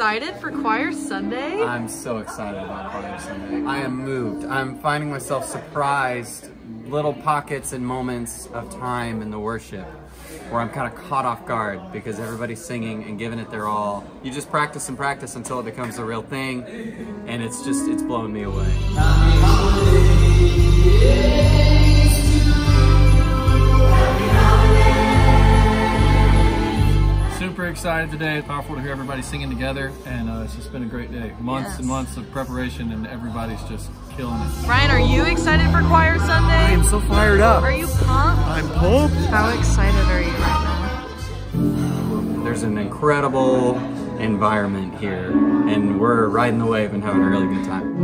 excited for Choir Sunday? I'm so excited about Choir Sunday. I am moved. I'm finding myself surprised, little pockets and moments of time in the worship where I'm kind of caught off guard because everybody's singing and giving it their all. You just practice and practice until it becomes a real thing, and it's just, it's blowing me away. Excited today. It's powerful to hear everybody singing together, and uh, it's just been a great day. Months Yes. and months of preparation, and everybody's just killing it. Ryan, are you excited for Choir Sunday? I am so fired up. Are you pumped? I'm pumped. How excited are you right now? There's an incredible environment here, and we're riding the wave and having a really good time.